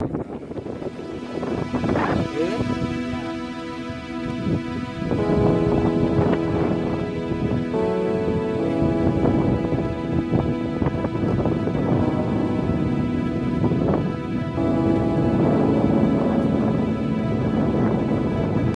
இது